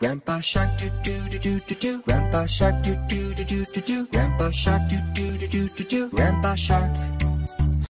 Grandpa Shark do do do do do do. Grandpa Shark do do do do do do. Grandpa Shark do do do do do do. Grandpa Shark